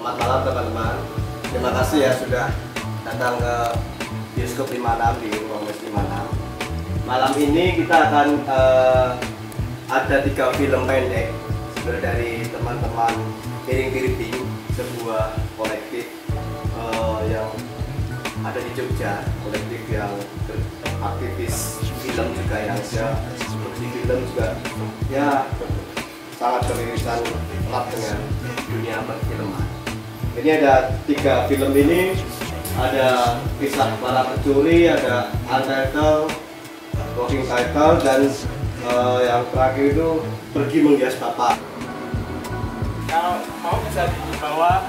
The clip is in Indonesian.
Selamat malam teman-teman. Terima kasih ya sudah datang ke bioskop 56 di Mes 56. Malam ini kita akan eh, ada tiga film pendek sebenarnya dari teman-teman Piring Piring sebuah kolektif eh, yang ada di Jogja, kolektif yang aktivis film juga yang ya produksi film juga ya sangat beririsan erat dengan dunia perfilman. Ini ada tiga film ini, ada kisah para pencuri, ada untitled, working title, dan eh, yang terakhir itu pergi menghias bapak. Kalau mau bisa dibawa